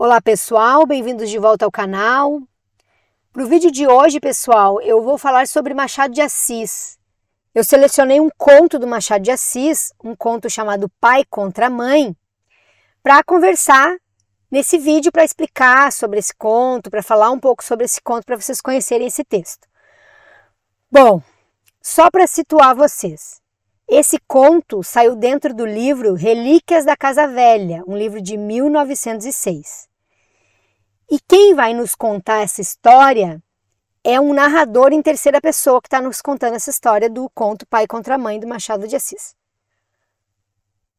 Olá pessoal, bem-vindos de volta ao canal. Para o vídeo de hoje, pessoal, eu vou falar sobre Machado de Assis. Eu selecionei um conto do Machado de Assis, um conto chamado Pai contra Mãe, para conversar nesse vídeo para explicar sobre esse conto, para falar um pouco sobre esse conto para vocês conhecerem esse texto. Bom, só para situar vocês, esse conto saiu dentro do livro Relíquias da Casa Velha, um livro de 1906. E quem vai nos contar essa história é um narrador em terceira pessoa que está nos contando essa história do conto Pai contra Mãe do Machado de Assis.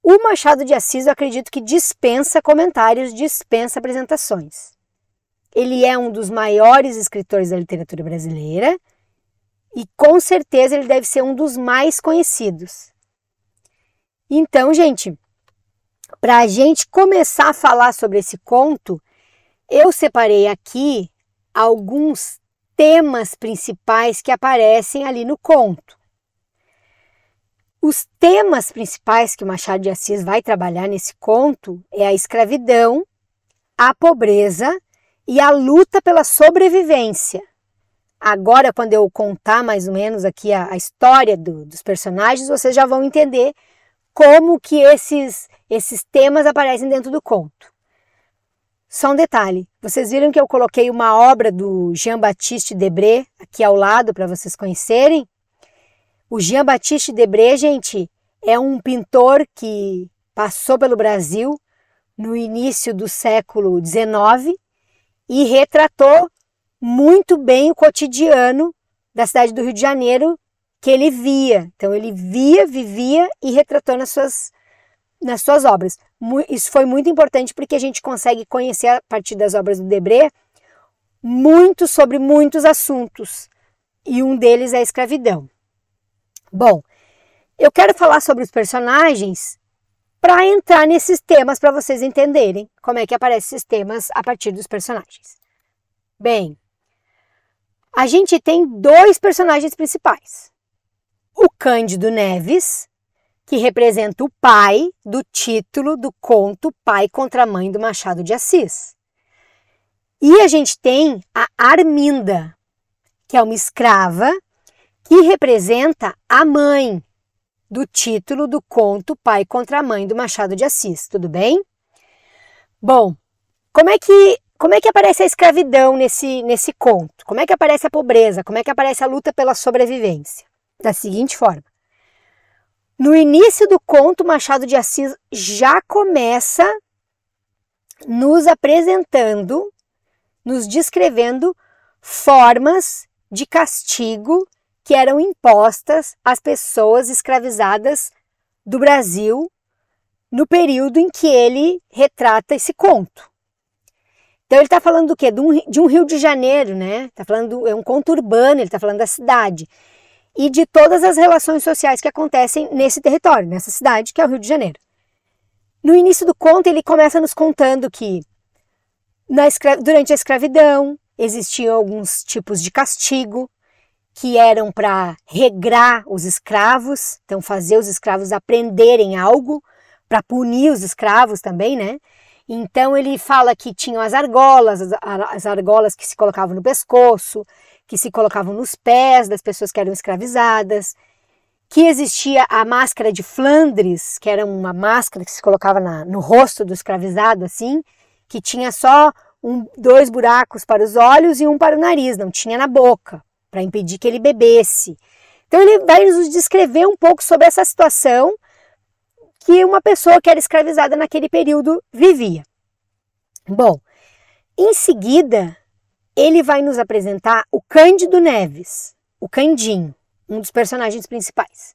O Machado de Assis, eu acredito que dispensa comentários, dispensa apresentações. Ele é um dos maiores escritores da literatura brasileira e com certeza ele deve ser um dos mais conhecidos. Então, gente, para a gente começar a falar sobre esse conto, eu separei aqui alguns temas principais que aparecem ali no conto. Os temas principais que o Machado de Assis vai trabalhar nesse conto é a escravidão, a pobreza e a luta pela sobrevivência. Agora, quando eu contar mais ou menos aqui a, a história do, dos personagens, vocês já vão entender como que esses, esses temas aparecem dentro do conto. Só um detalhe, vocês viram que eu coloquei uma obra do Jean-Baptiste Debré aqui ao lado para vocês conhecerem? O Jean-Baptiste Debré, gente, é um pintor que passou pelo Brasil no início do século XIX e retratou muito bem o cotidiano da cidade do Rio de Janeiro que ele via. Então ele via, vivia e retratou nas suas nas suas obras. Isso foi muito importante porque a gente consegue conhecer a partir das obras do Debré muito sobre muitos assuntos e um deles é a escravidão. Bom, eu quero falar sobre os personagens para entrar nesses temas para vocês entenderem como é que aparecem esses temas a partir dos personagens. Bem, a gente tem dois personagens principais. O Cândido Neves, que representa o pai do título do conto Pai contra a Mãe do Machado de Assis. E a gente tem a Arminda, que é uma escrava que representa a mãe do título do conto Pai contra a Mãe do Machado de Assis, tudo bem? Bom, como é que como é que aparece a escravidão nesse, nesse conto? Como é que aparece a pobreza? Como é que aparece a luta pela sobrevivência? Da seguinte forma: no início do conto, Machado de Assis já começa nos apresentando, nos descrevendo formas de castigo que eram impostas às pessoas escravizadas do Brasil no período em que ele retrata esse conto. Então ele está falando do quê? De um, Rio de Janeiro, né? Está falando é um conto urbano, ele está falando da cidade e de todas as relações sociais que acontecem nesse território, nessa cidade que é o Rio de Janeiro. No início do conto ele começa nos contando que durante a escravidão existiam alguns tipos de castigo que eram para regrar os escravos, então fazer os escravos aprenderem algo, para punir os escravos também, né? Então ele fala que tinham as argolas, as argolas que se colocavam no pescoço, que se colocavam nos pés das pessoas que eram escravizadas, que existia a máscara de Flandres, que era uma máscara que se colocava na, no rosto do escravizado, assim, que tinha só um, dois buracos para os olhos e um para o nariz, não tinha na boca, para impedir que ele bebesse. Então ele vai nos descrever um pouco sobre essa situação que uma pessoa que era escravizada naquele período vivia. Bom, em seguida, ele vai nos apresentar o Cândido Neves, o Candinho, um dos personagens principais.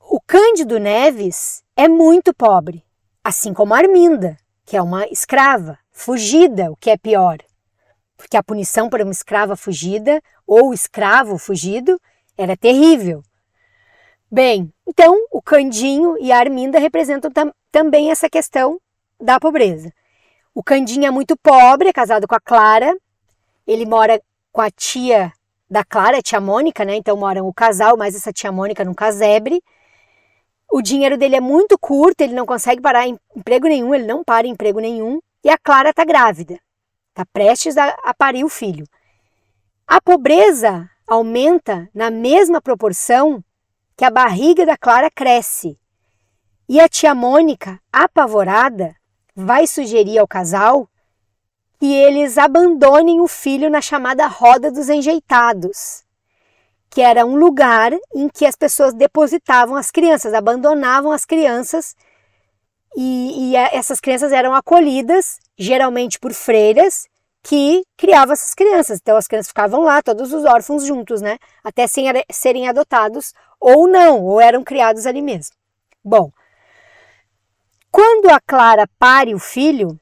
O Cândido Neves é muito pobre, assim como Arminda, que é uma escrava, fugida, o que é pior. Porque a punição para uma escrava fugida ou escravo fugido era terrível. Bem, então o Candinho e a Arminda representam tam também essa questão da pobreza. O Candinho é muito pobre, é casado com a Clara. Ele mora com a tia da Clara, a tia Mônica, né? Então moram o casal, mais essa tia Mônica num casebre. O dinheiro dele é muito curto, ele não consegue parar em emprego nenhum, ele não para em emprego nenhum. e a Clara está grávida, está prestes a, a parir o filho. A pobreza aumenta na mesma proporção que a barriga da Clara cresce. E a tia Mônica, apavorada, vai sugerir ao casal que eles abandonem o filho na chamada Roda dos Enjeitados, que era um lugar em que as pessoas depositavam as crianças, abandonavam as crianças e, e essas crianças eram acolhidas, geralmente por freiras, que criavam essas crianças. Então as crianças ficavam lá, todos os órfãos juntos, né? Até serem adotados ou não, ou eram criados ali mesmo. Bom, quando a Clara pare o filho,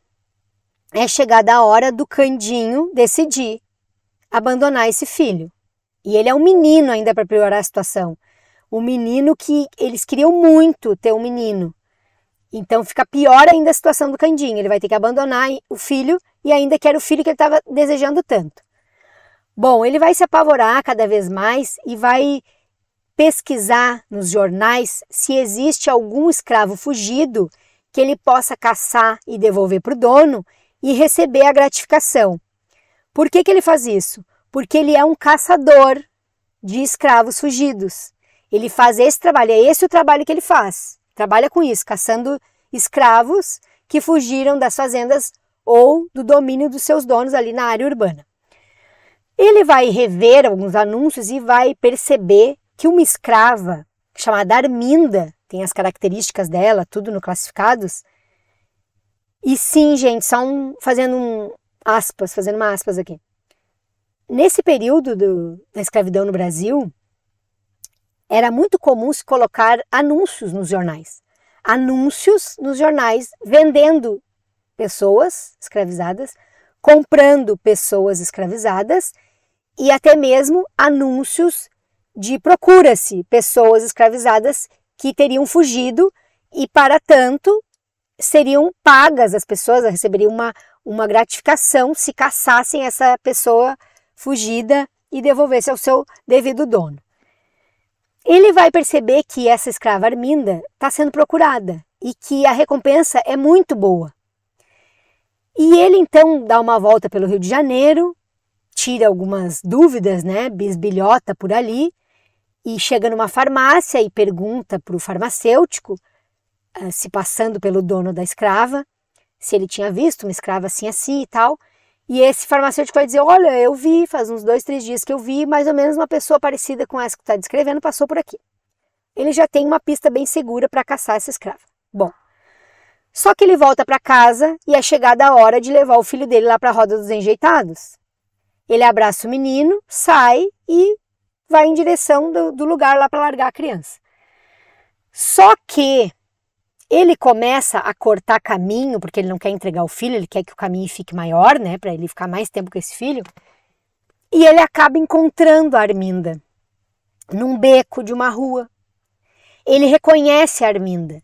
é chegada a hora do Candinho decidir abandonar esse filho. E ele é um menino ainda para piorar a situação. Um menino que eles queriam muito ter um menino. Então fica pior ainda a situação do Candinho. Ele vai ter que abandonar o filho e ainda quer o filho que ele estava desejando tanto. Bom, ele vai se apavorar cada vez mais e vai pesquisar nos jornais se existe algum escravo fugido que ele possa caçar e devolver para o dono e receber a gratificação. Por que, que ele faz isso? Porque ele é um caçador de escravos fugidos. Ele faz esse trabalho, é esse o trabalho que ele faz. Trabalha com isso, caçando escravos que fugiram das fazendas ou do domínio dos seus donos ali na área urbana. Ele vai rever alguns anúncios e vai perceber que uma escrava chamada Arminda, tem as características dela, tudo no classificados, e sim, gente, só um, fazendo um aspas, fazendo uma aspas aqui. Nesse período do, da escravidão no Brasil, era muito comum se colocar anúncios nos jornais. Anúncios nos jornais vendendo pessoas escravizadas, comprando pessoas escravizadas e até mesmo anúncios de procura-se pessoas escravizadas que teriam fugido e, para tanto, seriam pagas, as pessoas receberiam uma, uma gratificação se caçassem essa pessoa fugida e devolvesse ao seu devido dono. Ele vai perceber que essa escrava Arminda está sendo procurada e que a recompensa é muito boa. E ele então dá uma volta pelo Rio de Janeiro, tira algumas dúvidas, né, bisbilhota por ali, e chega numa farmácia e pergunta para o farmacêutico eh, se passando pelo dono da escrava, se ele tinha visto uma escrava assim, assim e tal. E esse farmacêutico vai dizer: Olha, eu vi, faz uns dois, três dias que eu vi, mais ou menos uma pessoa parecida com essa que está descrevendo passou por aqui. Ele já tem uma pista bem segura para caçar essa escrava. Bom, só que ele volta para casa e é chegada a hora de levar o filho dele lá para a roda dos enjeitados. Ele abraça o menino, sai e vai em direção do, do lugar lá para largar a criança. Só que ele começa a cortar caminho, porque ele não quer entregar o filho, ele quer que o caminho fique maior, né, para ele ficar mais tempo com esse filho. E ele acaba encontrando a Arminda num beco de uma rua. Ele reconhece a Arminda.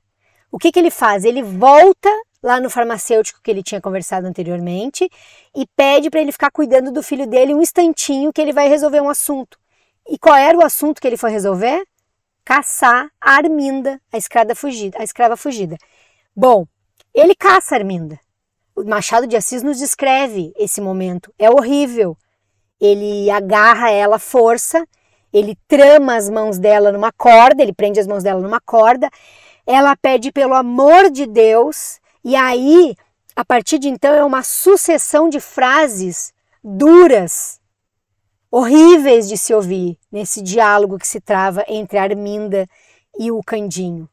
O que, que ele faz? Ele volta lá no farmacêutico que ele tinha conversado anteriormente e pede para ele ficar cuidando do filho dele um instantinho que ele vai resolver um assunto. E qual era o assunto que ele foi resolver? caçar a Arminda, a escrava fugida. A escrava fugida. Bom, ele caça a Arminda. O Machado de Assis nos descreve esse momento. É horrível. Ele agarra ela à força, ele trama as mãos dela numa corda, ele prende as mãos dela numa corda. Ela pede pelo amor de Deus, e aí, a partir de então, é uma sucessão de frases duras, horríveis de se ouvir nesse diálogo que se trava entre a Arminda e o Candinho.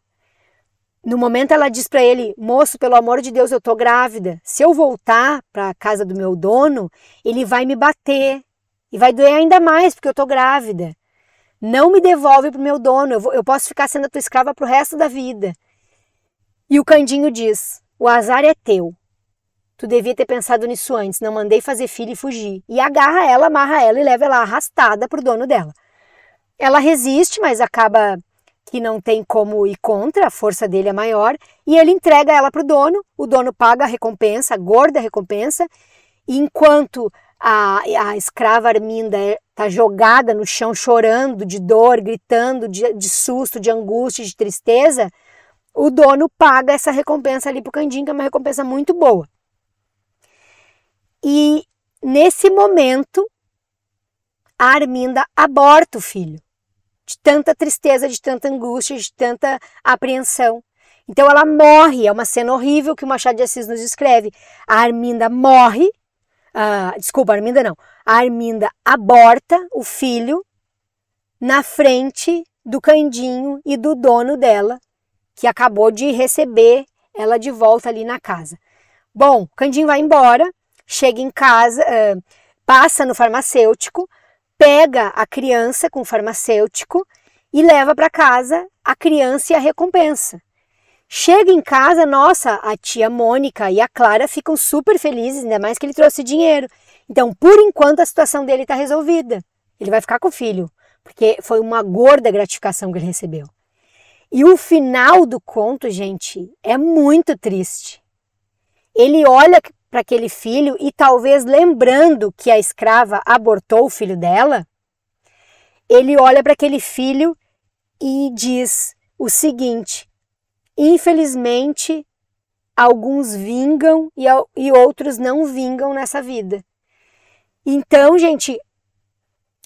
No momento ela diz para ele: "Moço, pelo amor de Deus, eu tô grávida. Se eu voltar para a casa do meu dono, ele vai me bater e vai doer ainda mais porque eu tô grávida. Não me devolve pro meu dono. Eu, vou, eu posso ficar sendo a tua escrava pro resto da vida." E o Candinho diz: "O azar é teu. Tu devia ter pensado nisso antes, não mandei fazer filho e fugir. E agarra ela, amarra ela e leva ela arrastada pro dono dela. Ela resiste, mas acaba que não tem como ir contra, a força dele é maior, e ele entrega ela pro dono, o dono paga a recompensa, a gorda recompensa, e enquanto a, a escrava Arminda está jogada no chão chorando de dor, gritando de, de susto, de angústia, de tristeza, o dono paga essa recompensa ali pro Candinho, que é uma recompensa muito boa. E nesse momento, a Arminda aborta o filho. De tanta tristeza, de tanta angústia, de tanta apreensão. Então ela morre, é uma cena horrível que o Machado de Assis nos descreve. A Arminda morre, uh, desculpa, a Arminda não. A Arminda aborta o filho na frente do Candinho e do dono dela, que acabou de receber ela de volta ali na casa. Bom, Candinho vai embora, chega em casa, passa no farmacêutico, pega a criança com o farmacêutico e leva para casa a criança e a recompensa. Chega em casa, nossa, a tia Mônica e a Clara ficam super felizes, ainda mais que ele trouxe dinheiro. Então, por enquanto, a situação dele está resolvida. Ele vai ficar com o filho, porque foi uma gorda gratificação que ele recebeu. E o final do conto, gente, é muito triste. Ele olha para aquele filho e, talvez lembrando que a escrava abortou o filho dela, ele olha para aquele filho e diz o seguinte: Infelizmente, alguns vingam e, e outros não vingam nessa vida. Então, gente,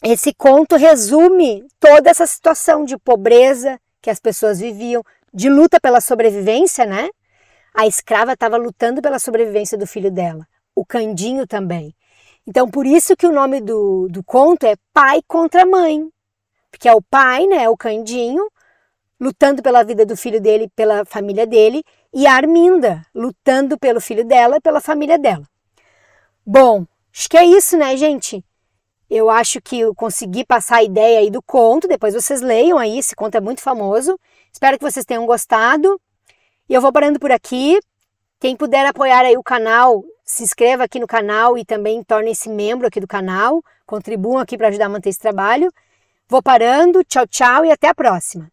esse conto resume toda essa situação de pobreza que as pessoas viviam, de luta pela sobrevivência, né? A escrava estava lutando pela sobrevivência do filho dela, o Candinho também. Então, por isso que o nome do, do conto é Pai contra Mãe, porque é o pai, né, o Candinho, lutando pela vida do filho dele, pela família dele, e a Arminda, lutando pelo filho dela e pela família dela. Bom, acho que é isso, né, gente? Eu acho que eu consegui passar a ideia aí do conto, depois vocês leiam aí, esse conto é muito famoso. Espero que vocês tenham gostado. E eu vou parando por aqui. Quem puder apoiar aí o canal, se inscreva aqui no canal e também torne-se membro aqui do canal. Contribuam aqui para ajudar a manter esse trabalho. Vou parando, tchau, tchau e até a próxima.